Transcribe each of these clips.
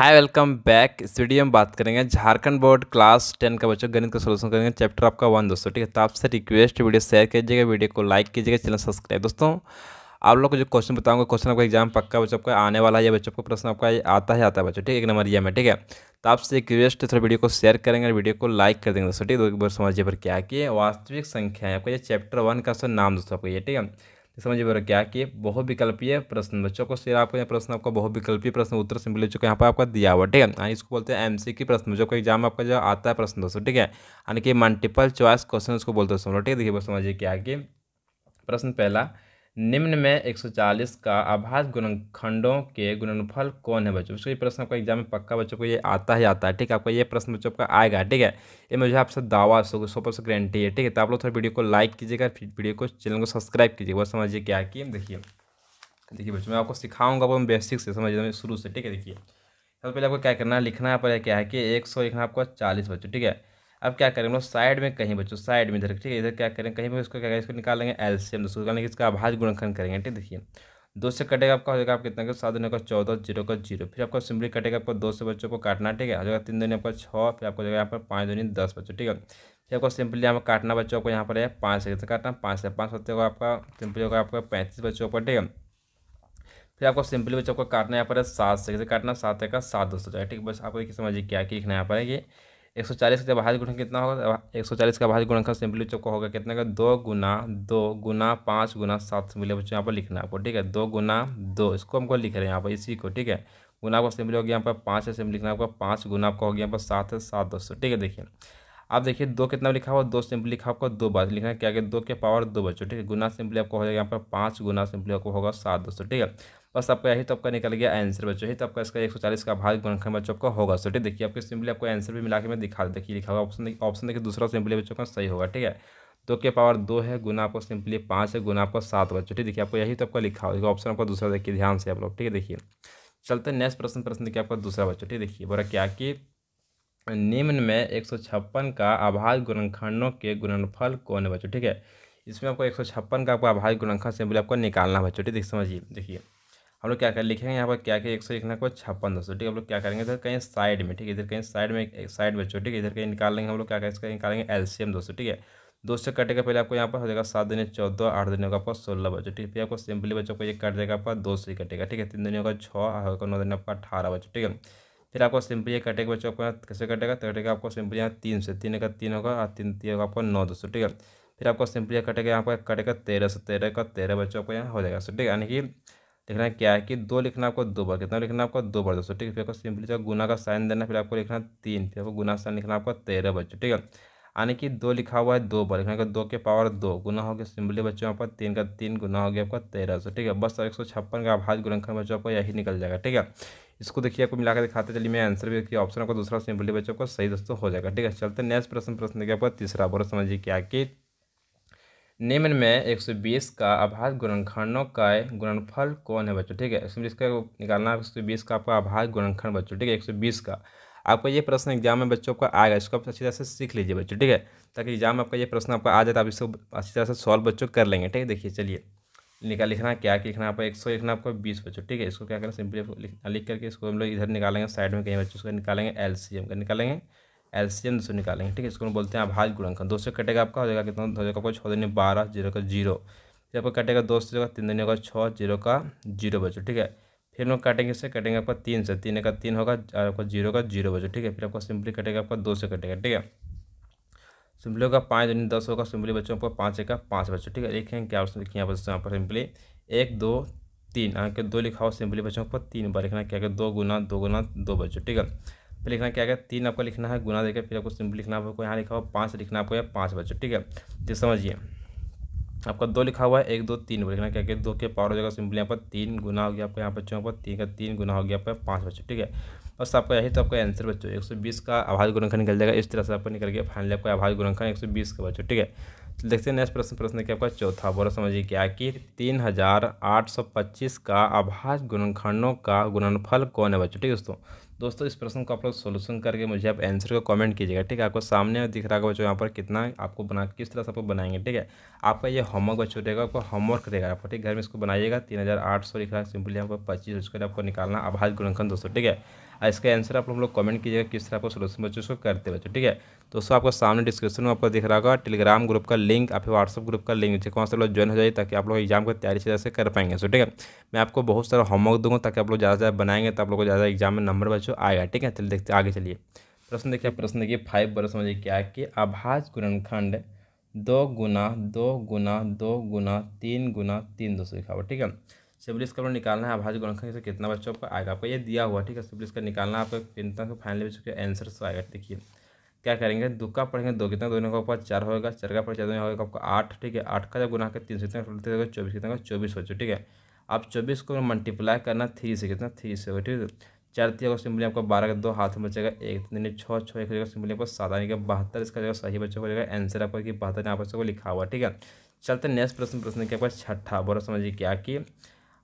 हाय welcome back इस video में बात करेंगे झारखंड बोर्ड क्लास टेन का बच्चों, गणित का सोल्यूशन करेंगे चैप्टर आपका वन दोस्तों, ठीक है? तो आपसे रिक्वेस्ट वीडियो शेयर कीजिएगा वीडियो को लाइक कीजिएगा चैनल सब्सक्राइब दोस्तों, आप लोग को जो क्वेश्चन बताऊँगा क्वेश्चन आपका एग्ज़ाम पक्का बच्चों, आपका आने वाला है बच्चों का प्रश्न आपका आता ही, आता है बच्चों, ठीक है? एक नंबर ये में, ठीक है? तो आपसे रिक्वेस्ट थोड़ा वीडियो को शेयर करेंगे और वीडियो को लाइक कर देंगे दोस्तों, ठीक है? दो बार समझिए पर क्या, कि वास्तविक संख्या है आपका, ये चैप्टर वन का नाम दोस्तों आपको ये, ठीक है? समझिए में क्या कि बहुविकल्पीय प्रश्न, बच्चों को सिर्फ़ आपको यहाँ प्रश्न, आपका बहुविकल्पीय प्रश्न उत्तर सिंपल चुका यहाँ पर आपका दिया हुआ, ठीक है? इसको बोलते हैं एमसी की प्रश्न जो एग्ज़ाम आपका जो आता है प्रश्न दोस्तों, ठीक है? यानी कि मल्टीपल चॉइस क्वेश्चन उसको बोलते हैं ठीक है? देखिए समझिए क्या कि प्रश्न पहला निम्न में 140 का आभास गुणनखंडों के गुणनफल कौन है बच्चों? उसको ये प्रश्न आपका एग्ज़ाम में पक्का बच्चों को ये आता ही आता है, ठीक है? आपका ये प्रश्न बच्चों का आएगा, ठीक है? ये मुझे आपसे दावा सौ सौ परसेंट गारंटी है, ठीक है? तो आप लोग थोड़ा वीडियो को लाइक कीजिएगा फिर वीडियो को चैनल को सब्सक्राइब कीजिएगा समझिए क्या कि देखिए। देखिए बच्चों, मैं आपको सिखाऊँगा वो बेसिक से, समझिए शुरू से, ठीक है? देखिए। सबसे पहले आपको क्या करना है, लिखना है, पर क्या है कि एक सौ लिखना आपको चालीस बच्चों, ठीक है? अब क्या करें? हम लोग साइड में कहीं बच्चों साइड में इधर, ठीक है? इधर क्या करें? कहीं पर इसको क्या करें? इसको निकालेंगे एलसीएम दोस्तों निकालेंगे इसका आभाज गुणनखंड करेंगे, ठीक देखिए, दो से कटेगा आपका, हो जाएगा आप कितना? सात दिन का चौदह, ज़ीरो का ज़ीरो। फिर आपको सिंपली कटेगा आपको दो से बच्चों को काटना, ठीक है? हो जाएगा तीन दिन आपका छः फिर आपको जाएगा यहाँ पर पाँच दिन दस बच्चों, ठीक है? फिर आपको सिंपली यहाँ पर काटना बच्चों को यहाँ पर है पाँच से काटना? पाँच से पाँच बच्चों को आपका सिंपली होगा आपका पैंतीस बच्चों पर, ठीक है? फिर आपको सिंपली बच्चों को काटना यहाँ पर है सात से काटना? सात का सात दोस्तों ठीक बस आपको समझिए क्या कि लिखना यहाँ पर है कि एक सौ चालीस का भाज्य गुणन कितना होगा एक सौ चालीस का भाज्य गुणनखंड सिंपली चौका होगा कितना का? दो गुना दो गुना पाँच गुना सात से मिले बच्चों यहाँ पर लिखना है आपको, ठीक है? दो गुना दो, इसको हमको लिख रहे हैं यहाँ पर इसी को, ठीक है? गुना आपको सिंपली हो गया यहाँ पर पाँच है सिंपली लिखना आपका पाँच गुना आपका हो गया यहाँ पर सात है, सात दोस्तों ठीक है? देखिए, आप देखिए दो कितना लिखा हुआ, दो सिंपली लिखा आपको दो बार लिखना है, क्या दो के पावर दो बच्चों, ठीक है? गुना सिंपली आपको हो जाएगा यहाँ पर पाँच गुना सिंपली आपको होगा सात दोस्तों ठीक है? बस आपका यही तो आपका निकल गया आंसर बच्चों, यही तो आपका इसका एक सौ चालीस का भाग गुणनखंड बच्चों का होगा। सो ठीक देखिए, आपके सिंपली आपको आंसर भी मिला के मैं दिखा देखिए लिखा होगा ऑप्शन ऑप्शन देखिए दूसरा सिंपली बच्चों का सही होगा, ठीक है? दो के पावर दो है, गुना आपको सिंपली पाँच है, गुना आपको सात बच्चों, ठीक देखिए, आपको यही तो आपका लिखा होगा ऑप्शन आपका दूसरा देखिए, ध्यान से आप लोग, ठीक है, देखिए। चलते नेक्स्ट प्रश्न प्रश्न देखिए, आपका दूसरा बच्चों, ठीक देखिए, बोला क्या कि निम्न में एक सौ छप्पन का आभाज गुणनखंडों के गुणनफल कौन है बच्चों, ठीक है? इसमें आपको एक सौ छप्पन का आपको आभाज गुणनखंड सिंपली आपको निकालना बच्चों, ठीक समझिए, देखिए। हम लोग क्या कर, लिखेंगे यहाँ पर क्या क्या, एक सौ लिखना को छप्पन, दो सौ, ठीक है? हम लोग क्या करेंगे, इधर कहीं साइड में, ठीक है? इधर कहीं साइड में एक साइड बच्चों, ठीक है? इधर कहीं निकाल लेंगे हम लोग, क्या करेंगे इसका निकालेंगे एलसीएम सौ, ठीक है? दो से कटेगा पहले आपको यहाँ पर हो जाएगा सात दिन चौदह, आठ दिन होगा आपका सोलह बच्चों, ठीक है? फिर आपको सिंपली बच्चों को ये कट जाएगा आपका दो से कटेगा, ठीक है? तीन दिन होगा छः होगा नौ दिन आपका अठारह बच्चों, ठीक है? फिर आपको सिंपली ये कटेगा बच्चों आपको कैसे कटेगा तो कटेगा आपको सिंपली यहाँ तीन से, तीन का तीन होगा और तीन तीन होगा आपको नौ दो सौ, ठीक है? फिर आपको सिंपली कटेगा यहाँ पर कटेगा तेरह से, तेरह का तेरह बच्चों को यहाँ हो जाएगा, सो, ठीक है? यानी कि लिखना क्या है कि दो लिखना आपको दो बार, कितना लिखना आपको दो बार दोस्तों, ठीक है? फिर आपको सिंपली जो गुना का साइन देना, फिर आपको लिखना तीन, फिर आपको गुना साइन लिखना आपको तेरह बच्चों, ठीक है? यानी कि दो लिखा हुआ है दो बार, लिखना दो के पावर दो, गुना हो गया सिंपली बच्चों पर तीन का तीन, गुना हो गया आपका तेरह सौ, ठीक है? बस एक सौ छप्पन का आभाज गुणनखंड बच्चों आपको यही निकल जाएगा, ठीक है? इसको देखिए, आपको मिलाकर दिखाते चलिए, मैं आंसर भी देखिए ऑप्शन आपको दूसरा सिंपली बच्चों को सही दोस्तों हो जाएगा, ठीक है? चलते नेक्स्ट प्रश्न प्रश्न देखिए आपको तीसरा, बोलो समझिए क्या कि निम्न में 120 का आभास गुणनखंडों का गुणनफल कौन है बच्चों? ठीक है, इसमें इसका निकालना है एक सौ बीस का आपका आभास गुणनखंड बच्चों, ठीक है, एक सौ बीस का। आपको ये प्रश्न एग्ज़ाम में बच्चों को आएगा, इसको आप अच्छी तरह से सीख लीजिए बच्चों, ठीक है, ताकि एग्ज़ाम में आपका ये प्रश्न आपका आ जाए तो आप इसको अच्छी तरह से सॉल्व बच्चों कर लेंगे, ठीक है, देखिए, चलिए। निकाल लिखना, क्या लिखना आपको? एक सौ लिखना आपको बीस बच्चों, ठीक है, इसको क्या करना सिंपली लिख करके इसको हम लोग इधर निकालेंगे, साइड में कहीं बच्चों को निकालेंगे एल सी एम का निकालेंगे। एलसीएम दोस्तों निकालेंगे, ठीक है? इसको बोलते हैं आभाज गुणनखंड दो से कटेगा आपका, हो जाएगा कितना? हो जाएगा आपको छः दिन बारह, ज़ीरो का ज़ीरो। फिर आपका कटेगा दो से तीन दिन होगा छः, ज़ीरो का ज़ीरो बचो, ठीक है? फिर हम लोग काटेंगे इससे, कटेंगे आपका तीन से, तीन का तीन होगा, और आपका ज़ीरो का ज़ीरो बचो, ठीक है? फिर आपका सिंपली कटेगा आपका दो से कटेगा, ठीक है? सिंपली होगा पाँच दिन दस होगा, सिंपली बच्चों को पाँच एक का पाँच बच्चों ठीक है? लिखेंगे क्या ऑप्शन लिखिए यहाँ पर यहाँ पर सिंपली? एक, दो, तीन। यहाँ दो लिखा हो सिंपली बच्चों को तीन बार लिखना क्या दो गुना दो गुना, दो बच्चों ठीक है? फिर लिखना क्या क्या, तीन आपको लिखना है, गुना देकर फिर आपको सिंपल लिखना आपको यहाँ लिखा हुआ पाँच लिखना आपको यहाँ पाँच बच्चों, ठीक है? तो समझिए। आपका दो लिखा हुआ है, एक, दो, तीन लिखना क्या क्या, दो के पावर हो जाएगा सिंपल यहाँ पर तीन गुना हो गया आपको यहाँ बच्चों पर, तीन का तीन गुना हो गया आपका पाँच बच्चों, ठीक है? बस आपका यही तो आपका आंसर बच्चों, एक सौ बीस का आभाज गुणनखंड निकल जाएगा, इस तरह से आपको निकल गया फाइनली आपका आभाज गुणनखंड एक सौ बीस का बच्चों, ठीक है? तो देखते हैं नेक्स्ट प्रश्न प्रश्न क्या आपका चौथा, बोला समझिए क्या कि तीन हज़ार आठ सौ पच्चीस का आभाज गुणनखंडों का गुणनफल कौन है बच्चों, ठीक है दोस्तों? दोस्तों, इस प्रश्न को आप लोग सोल्यूशन करके मुझे आप आंसर को कमेंट कीजिएगा, ठीक है? आपको सामने दिख रहा होगा बच्चों यहाँ पर कितना आपको बना, किस तरह से आपको बनाएँगे, ठीक है? आपका ये होमवर्क बच्चों रहेगा, आपको होमवर्क रहेगा आपको, ठीक घर में इसको बनाइएगा, तीन हज़ार आठ सौ लिखा है सिंपली आपको पच्चीस उसके आपको निकालना आभाज गुणखंड दोस्तों, ठीक है? इसका आंसर आप लोग कमेंट कीजिएगा किस तरह आपको सोल्यूशन बच्चों उसको करते बच्चों, ठीक है? दोस्तों, आपको सामने डिस्क्रिप्शन में आपको दिख रहा होगा टेलीग्राम ग्रुप का लिंक आप व्हाट्सअप ग्रुप का लिंक कौन से लोग ज्वाइन हो जाए ताकि आप लोग एग्ज़ाम को तैयारी से जैसे कर पाएँगे सो ठीक है? मैं आपको बहुत सारा होमवर्क दूँगा ताकि आप लोग ज़्यादा ज़्यादा बनाएँगे तो आप लोग को ज़्यादा एग्ज़ाम में नंबर बच्चों आएगा, ठीक है? चलिए देखते आगे चलिए। प्रश्न देखिए प्रश्न देखिए फाइव बरस समझिए क्या है कि आभाज गुणनखंड दो गुना दो गुना दो गुना तीन गुना तीन दो सौ लिखा हुआ ठीक है? सिविल इसका निकालना है आभाज गुणनखंड से कितना बच्चों को आएगा, आपको ये दिया हुआ ठीक है? सिविल इसका निकालना आपको कितना फाइनली बच्चों के आंसर से आएगा देखिए। क्या करेंगे? दो का पढ़ेंगे, दो कितना, दोनों का ऊपर चार होगा चार का पढ़े चार होगा आपको आठ, ठीक है? आठ का जब गुना के तीन से कितना चौबीस कितना, चौबीस बच्चों ठीक है? आप चौबीस को मल्टीप्लाई करना थ्री से कितना थ्री से होगा, ठीक है? चार तीन सिंपली आपको बारह का दो हाथ में बचेगा, एक तीन छः छः एक जगह सिंपली आपको सात आने के बहत्तर, इसका जगह सही बच्चों को जाएगा आंसर आपको कि बहत्तर यहाँ पर लिखा हुआ ठीक है? चलते नेक्स्ट प्रश्न प्रश्न के पास छठा, बोलो समझिए क्या कि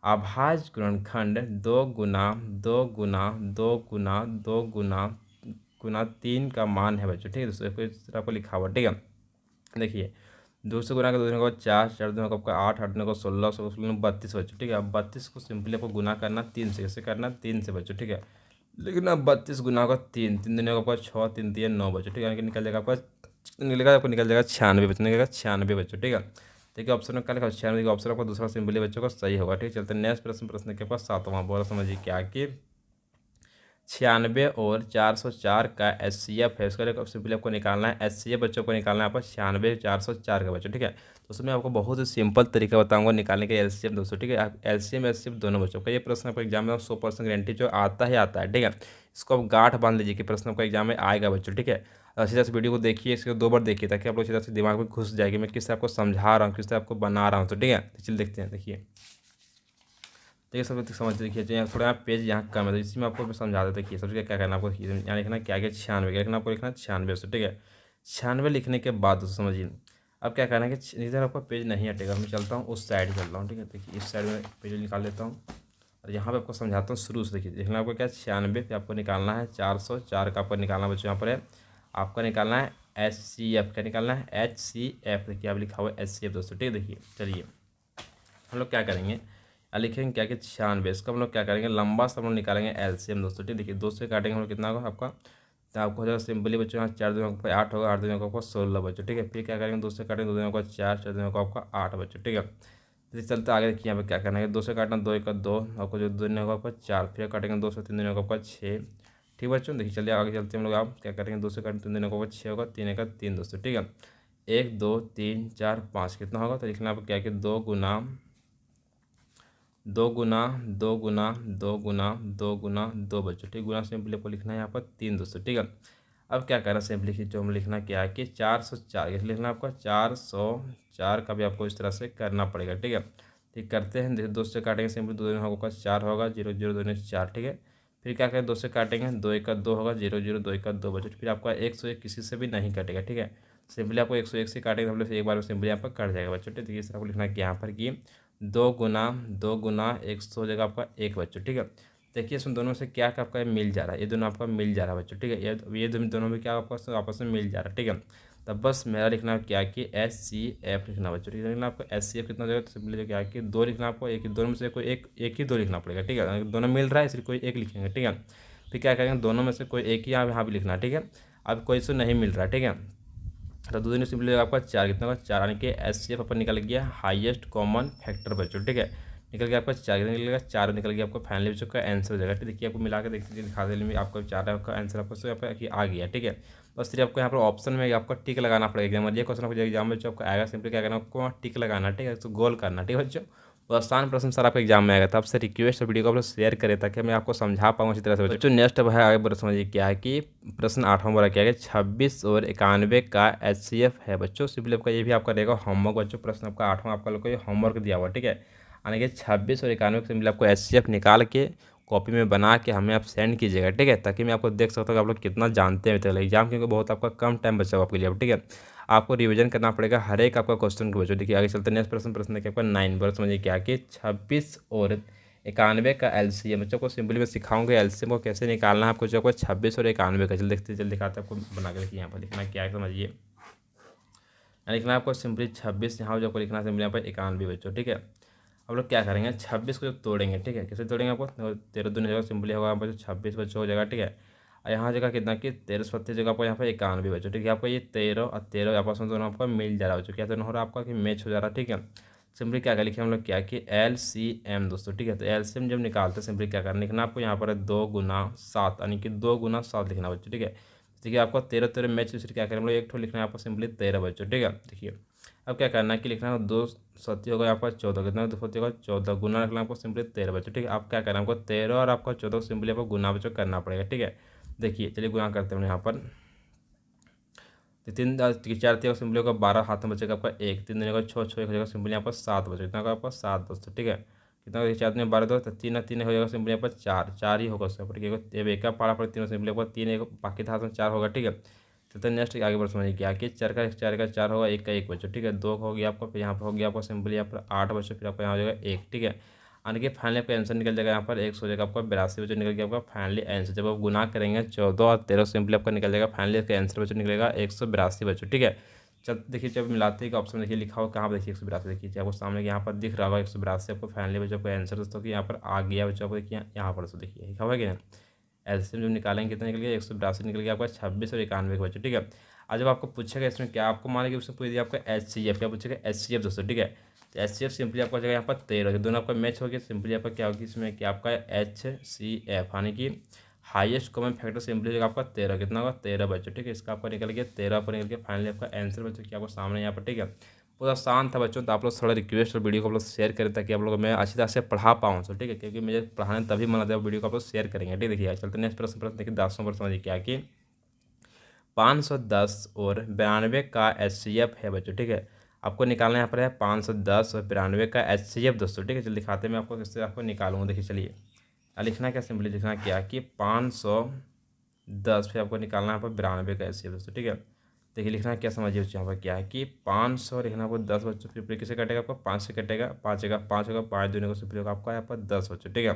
आभाज गुणनखंड दो गुना दो गुना दो गुना दो गुना गुना तीन का मान है बच्चों, ठीक है? दोस्तों आपको लिखा हुआ ठीक है? देखिए, दो सौ गुना का दो को चार चार दिन को आपका आठ आठ को सोलह सौ सोलह बत्तीस बच्चों, ठीक है? अब बत्तीस को सिंपली आपको गुना करना तीन से, कैसे करना? तीन से बच्चों, ठीक है? लेकिन अब बत्तीस गुना का तीन तीन दिन का आपका छः, तीन तीन, नौ बच्चों, ठीक है? निकल जाएगा आपका, निकलेगा, आपको निकल जाएगा छियानवे बच्चों, निकलेगा छियानवे बच्चों, ठीक है? देखिए ऑप्शन में क्या लिखा छियानवे ऑप्शन आपका दूसरा सिंपली बच्चों का, सही होगा, ठीक है? चलते नेक्स्ट प्रश्न प्रश्न के पास सातवां बोला, समझिए क्या कि छियानवे और चार सौ चार का एस सी एफ़ है। उसका सिंपली आपको निकालना है एस सी एफ़ बच्चों को निकालना है, आपको छियानवे चार सौ चार का बच्चों, ठीक है? तो उसमें आपको बहुत ही सिंपल तरीका बताऊँगा निकालने के एल सी एम दोस्तों, ठीक है? L C M S C F दोनों बच्चों का, ये प्रश्न आपको एग्ज़ाम में सौ परसेंट गारंटी जो आता ही आता है, ठीक है? इसको आप गाठ बाँध लीजिए कि प्रश्न आपका एग्ज़ाम में आएगा बच्चों, ठीक है? अच्छी तरह से वीडियो को देखिए, इसको दो बार देखिए ताकि आप लोग अच्छी तरह से दिमाग में घुस जाएगी, मैं किस तरह आपको समझा रहा हूँ, किस तरह आपको बना रहा हूँ। तो ठीक है तो चलिए देखते हैं, देखिए। देखिए, सब समझ देखिए थोड़ा यहाँ पेज यहाँ कम है तो इसी में आपको समझा देते देखिए सबसे क्या करना आपको, यहाँ लिखना क्या क्या छियानवे लिखना आपको लिखना छियानवे सौ ठीक है। छियानवे लिखने के बाद, दोस्तों, समझिए। अब क्या करना है कि इधर आपका पेज नहीं हटेगा, मैं चलता हूँ उस साइड चल रहा हूँ, ठीक है। देखिए, इस साइड में पेज निकाल लेता हूँ, और यहाँ पे आपको समझाता हूँ शुरू से, देखिए, देखना आपको क्या छियानवे आपको निकालना है, चार सौ चार का आपको निकालना बच्चों, यहाँ पर है। आपका निकालना है एच सी एफ़ क्या निकालना है एच सी एफ़ देखिए आप लिखा हुआ है एच सी एफ़ दोस्तों, ठीक है, देखिए, चलिए, हम लोग क्या करेंगे लिखेंगे क्या कि छियानवे, इसका हम लोग क्या करेंगे, लंबा सा हम लोग निकालेंगे एल सी एम दोस्तों, ठीक देखिए, दो से काटेंगे हम लोग कितना होगा आपका तो आपको हो जाएगा सिंपली बच्चों, यहाँ चार दिनों का आठ होगा, आठ दिनों का आपको सोलह बच्चों, ठीक है, फिर क्या करेंगे, दो से काटेंगे, दो दिनों का चार चार दिनों का आपका आठ बच्चों, ठीक है फिर चलते आगे देखिए यहाँ पे क्या करना है, दो से काटना, दो एक दो, आपको जो दो दिन होगा आपका चार, फिर काटेंगे दो से तीन दिनों का आपका छः ठीक बच्चों, देखिए चलिए आगे चलते हम लोग। आप क्या करेंगे दो से काटेंगे तीन दिनों का छः होगा, तीन का तीन दोस्तों, ठीक है? एक, दो, तीन, चार, पाँच, कितना होगा? तो लिखना आप क्या कि दो गुना दो गुना दो गुना दो गुना दो गुना, दो बच्चों, ठीक? गुना सिंपली आपको लिखना है यहाँ पर तीन दोस्तों, ठीक है? अब क्या करना सिंपली जो हम लिखना क्या है कि चार सौ चार लिखना आपका? चार सौ चार का भी आपको इस तरह से करना पड़ेगा, ठीक है? ठीक, करते हैं। देखिए दो से काटेंगे सिंपली, दो दिन होगा, चार होगा, ज़ीरो ज़ीरो दो, चार, ठीक है? फिर क्या करें? दो से काटेंगे, दो एक का दो होगा, ज़ीरो ज़ीरो, दो एक का दो बच्चों फिर आपका एक सौ एक किसी से भी नहीं कटेगा, ठीक है? सिंपली आपको एक सौ एक से काटेंगे हम लोग एक बार सिंपली यहाँ पर कट जाएगा बच्चों, ठीक है? इस तरह को लिखना कि यहाँ पर कि दो गुना दो गुना एक सौ जगह आपका एक बच्चों, ठीक है? देखिए, इसमें दोनों से क्या आपका मिल जा रहा है? ये दोनों आपका मिल जा रहा है बच्चों, ठीक है? ये ये दोनों में क्या आपका आपस में मिल जा रहा है, ठीक है? तब बस मेरा लिखना क्या कि एस सी एफ़ लिखना बच्चों। ठीक है, लिखना आपको एस सी एफ़ कितना जगह तो सिंपली क्या कि दो लिखना आपको, एक ही दोनों में से कोई एक एक ही दो लिखना पड़ेगा। ठीक है दोनों मिल रहा है, इसलिए कोई एक लिखेंगे। ठीक है, फिर क्या करेंगे, दोनों में से कोई एक ही यहाँ यहाँ भी लिखना। ठीक है, अब कोई से नहीं मिल रहा। ठीक है तो दो दिन सिंपली आपका चार कितना होगा? चार, यानी कि एस सी एफ़ अपन निकल गया हाईएस्ट कॉमन फैक्टर बच्चों। ठीक है, निकल गया आपका चार, कितना निकलेगा चार निकल गया आपको फाइनली बच्चों का आंसर हो जाएगा। ठीक देखिए आपको मिला के देख लीजिए दिखा दे आपको चार आपका आंसर आपको आ गया। ठीक है बस फिर आपको यहाँ पर ऑप्शन में आपको टिक लगाना पड़ेगा एग्ज़ाम ये क्वेश्चन आपको एग्ज़ाम में जो आपको आएगा। सिंपली क्या करना आपको टिक लगाना, ठीक है? गोल करना, ठीक है बच्चों? तो आसान प्रश्न सर आपके एग्ज़ाम में आएगा। तो आपसे रिक्वेस्ट वीडियो को आप शेयर करें ताकि मैं आपको समझा पाऊँ अच्छी तरह से बच्चों। नेक्स्ट है, आगे बड़ा समझिए क्या है कि प्रश्न आठवां बोला क्या है छब्बीस और इक्यानवे का एचसीएफ है बच्चों। सिंपली आपका ये भी आपका रहेगा होमवर्क बच्चों। प्रश्न आपका आठवां आपका लोग को होमवर्क दिया हुआ, ठीक है? यानी कि छब्बीस और इक्यानवे सिंपली आपको एचसीएफ निकाल के कॉपी में बना के हमें आप सेंड कीजिएगा, ठीक है? ताकि मैं आपको देख सकता हूँ आप लोग कितना जानते हैं एग्ज़ाम, क्योंकि बहुत आपका कम टाइम बचा हुआ आपके लिए ठीक है? आपको रिवीजन करना पड़ेगा हर एक आपका क्वेश्चन को बच्चों देखिए आगे चलते नेक्स्ट प्रश्न प्रश्न देखिए आपका नाइन वर्ष समझिए क्या कि छब्बीस और इक्यानवे का एल सी एम बच्चों को सिंपली मैं सिखाऊँगा एल सी एम को कैसे निकालना है आपको, जो आपको छब्बीस और इक्यानवे का चल देखते चल दिखाते आपको बना के देखिए यहाँ पर, लिखना क्या समझिए। लिखना आपको सिंपली छब्बीस, यहाँ जो आपको लिखना सिंपली यहाँ पर इक्यानवे बच्चों, ठीक है? आप लोग क्या करेंगे? छब्बीस को जब तोड़ेंगे, ठीक है? कैसे तोड़ेंगे आपको? तो तेरह दिन जगह सिंपली होगा यहाँ पर छब्बीस बच्चों हो जाएगा ठीक है? और यहाँ जगह कितना कि? तेरह सत्ती जगह आपको यहाँ पर इक्यानवे बच्चों ठीक है, आपको ये तेरह और तेरह आपस में दोनों आपका मिल जा रहा है। क्या दोनों हो रहा है आपका कि मैच हो जा रहा है, ठीक है? सिंपली क्या कर लिखे हम लोग क्या कि? एल सी एम दोस्तों, ठीक है? तो एल सी एम जब निकालते हैं सिंपली क्या करना, लिखना आपको यहाँ पर दो गुना सात, यानी कि दो गुना सात लिखना बच्चों, ठीक है? देखिए आपको तेरह तेरह मैच क्या करें हम लोग, एक ठो लिखना है आपको सिंपली तेरह बच्चों, ठीक है? देखिए। अब क्या करना है कि लिखना है दो सत्य होगा आपका चौदह कितना दो सत्ती होगा चौदह गुना रखना आपको सिंपली तेरह बच्चों, ठीक है? आप क्या करना है? आपको तेरह और आपका चौदह सिंपली आपको गुना बच्चों करना पड़ेगा, ठीक है? देखिए, चलिए गुना करते हैं यहाँ पर। तीन चार, तीन, सिंपली होगा बारह हाथ में बचेगा आपका एक, तीन दिन होगा छः छः हो जाएगा, सिंपली यहाँ पर सात बचेगा। कितना होगा आपका? सात दोस्तों, ठीक है? कितना होगा? चार दिन बारह दो तो तीन तीन हो जाएगा, सिंपली यहाँ पर चार चार ही होगा उसके एक का पारा पर तीनों, सिंपली आपका तीन, एक, बाकी हाथ में चार होगा, ठीक है? तो, तो नेक्स्ट आगे बढ़ समझिए क्या कि चार का चार का चार होगा एक का एक बच्चों ठीक है? दो हो गया आपका फिर यहाँ पर हो गया आपका सिंपली यहाँ पर आठ बच्चों फिर आपका यहाँ हो जाएगा एक ठीक है? यानी कि फाइनली आपका आंसर निकल जाएगा यहाँ पर एक सौ जाएगा आपका बिरासी बच्चों निकल गया आपका फाइनली आंसर जब आप गुना करेंगे चौदह और तेरह सिंपली आपका निकल जाएगा फाइनली इसका आंसर बच्चों निकलेगा एक सौ बिरासी बच्चों ठीक है? चल देखिए जब मिलाते का ऑप्शन देखिए लिखा हो कहाँ पर देखिए एक सौ बिरासी देखिए आपको सामने यहाँ पर दिख रहा होगा एक सौ बिरासी आपको फाइनली बच्चों को आंसर दोस्तों कि यहाँ पर आ गया बच्चों को देखिए यहाँ पर देखिए लिखा हुआ कि ना एल्सियम जब निकालेंगे कितना निकल गया एक सौ बिरासी निकल गया आपका, छब्बीस और इक्यानवे के बच्चों, ठीक है? आज जब आपको पूछेगा इसमें क्या आपको मान लीजिए उसमें पूछ दिया आपका एच सी एफ़ क्या पूछेगा? एच सी एफ़ दोस्तों, ठीक है? तो एच सी एफ़ सिंपली आपका जगह यहाँ पर तेरह दोनों आपका मैच हो गया। सिंपली आपका क्या होगी इसमें क्या आपका एच सी एफ़ यानी कि हाईएस्ट कॉमन फैक्टर सिंपली जगह आपका तेरह। कितना होगा? तेरह बच्चों, ठीक है? इसका आपका निकल गया, तेरह पर निकल गया। फाइनली आपका आंसर बच्चों, क्या आपको सामने यहाँ पर, ठीक है? पूरा आसान था बच्चों तो आप लोग थोड़ा रिक्वेस्ट और वीडियो को आप लोग शेयर करें ताकि आप लोग मैं अच्छी तरह से पढ़ा पाऊँ तो ठीक है? क्योंकि मुझे पढ़ाने तभी मन आता है वीडियो को आप लोग शेयर करेंगे, ठीक देखिए चलते नेक्स्ट प्रश्न प्रश्न देखिए, दसों पर समझिए क्या कि पाँच सौ दस और बिरानवे का एच सी एफ़ है बच्चों, ठीक है? आपको निकालना यहाँ पर है पाँच सौ दस और बिरानवे का एच सी एफ़ दोस्तों, ठीक है? चलिए दिखाते मैं आपको किससे आपको निकालूँगा, देखिए, चलिए। लिखना क्या, सिंपली लिखना क्या कि पाँच सौ दस फिर आपको निकालना है यहाँ पर बिरानवे का एच सी एफ़ दोस्तों, ठीक है? देखिए लिखना क्या समझिए यहाँ पर क्या है कि पाँच सौ लिखना आपको दस बच्चों फिर किसे कटेगा आपको? पाँच से कटेगा, पाँच होगा पाँच होगा, पाँच दूनी को फिर होगा आपका यहाँ पर दस बच्चों ठीक है?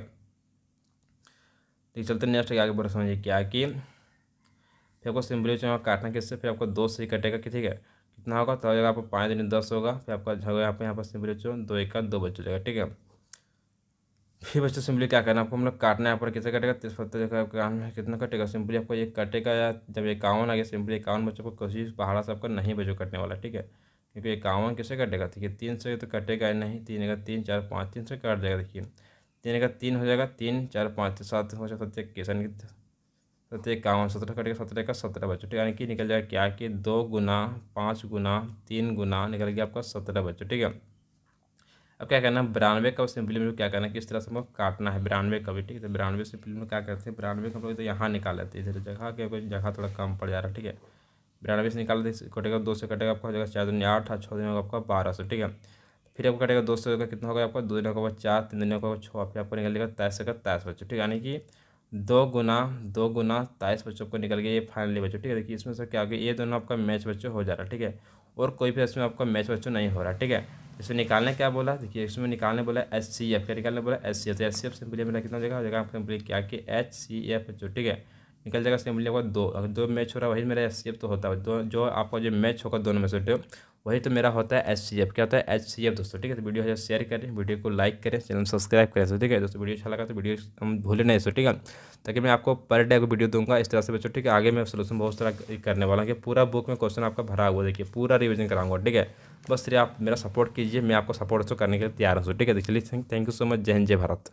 ठीक चलते नेक्स्ट आगे बढ़, समझिए क्या है कि फिर आपको सिंपली बच्चों काटना किससे? फिर आपको दो से ही कटेगा कि ठीक है? कितना होगा? तो हो आपको पाँच दिन दस होगा, फिर आपका होगा यहाँ पर यहाँ पर सिंपली बच्चों दो एक का दो बच्चों जाएगा ठीक है? फिर बच्चों सिंपली क्या करना, आपको मतलब काटना है यहाँ पर किसे कटेगा? तीस पत्ते में कितना कटेगा? सिंपली आपको ये कटेगा या जब इक्यावन आ गया सिंपली इक्यावन बच्चों को कोशिश, पहाड़ा से आपका नहीं बच्चों कटने वाला, ठीक है? क्योंकि इक्यावन किसे कटेगा? ठीक है तीन से तो कटेगा नहीं, तीन का तीन चार पाँच, तीन से कट जाएगा देखिए। तीन का तीन हो जाएगा, तीन चार पाँच, सात हो जाएगा सत्य इक्कीस सत्तर इक्यावन सत्रह कटेगा सत्रह का सत्रह बच्चों, ठीक है? यानी कि निकल जाएगा क्या कि दो गुना पाँच गुना तीन गुना निकल गया आपका सत्रह बच्चों, ठीक है? अब क्या करना है? बिरानवे का सिंपली में क्या करना है? किस तरह से हमको काटना है? बिरानवे का भी, ठीक है? तो बिरानवे सिंपली में क्या करते हैं? बिरानवे का हम लोग तो यहाँ निकाल लेते हैं। इधर जगह कोई जगह थोड़ा कम पड़ जा रहा है, ठीक है? बिरानवे से निकाल दे कटेगा दो से, कटेगा आपका हो जाएगा चार दिन आठ छः दिन होगा आपका बारह सौ, ठीक है? फिर आपको कटेगा दो सौ का कितना होगा आपका? दो दिन होगा चार, तीन दिन होगा छः, फिर आपको निकलेगा तेईस का तेईस बच्चों, ठीक है? यानी कि दो गुना दो गुना तेईस बच्चों को निकल गया ये फाइनली बच्चों, ठीक है? देखिए इसमें से क्या हो गया? ये दोनों आपका मैच बच्चों हो जा रहा है, ठीक है? और कोई भी इसमें आपका मैच बच्चों नहीं हो रहा, ठीक है? इसमें निकालने क्या बोला? देखिए, इसमें निकालने बोला एच सी एफ़ क्या निकालने बोला? H C F S C F simply मेरा कितना जगह हो जाएगा सिंपली क्या? कि एच सी एफ़ बच्चों, ठीक है? निकल जाएगा सिंपली आपका दो, अगर दो मैच हो रहा है, वही मेरा एस सी एफ़ तो होता है। दो, जो आपका जो मैच होगा, दोनों में से वही तो मेरा होता है एच सी एफ़ क्या होता है? एच सी एफ़ दोस्तों, ठीक है? तो वीडियो शेयर करें, वीडियो को लाइक करें चैनल सब्सक्राइब करें। ठीक है दोस्तों, वीडियो अच्छा लगा तो वीडियो हम भूले नहीं सो ठीक है? ताकि मैं आपको पर डे को वीडियो दूँगा इस तरह से बच्चों, ठीक है? आगे मैं सोल्यूशन बहुत सारा करने वाला हूँ कि पूरा बुक में क्वेश्चन आपका भरा हुआ देखिए, पूरा रिविजन कराऊँगा, ठीक है? बस फिर आप मेरा सपोर्ट कीजिए, मैं आपको सपोर्ट करने के लिए तैयार हूँ, ठीक है? चलिए थैंक यू सो मच जय हिंद, जय भारत।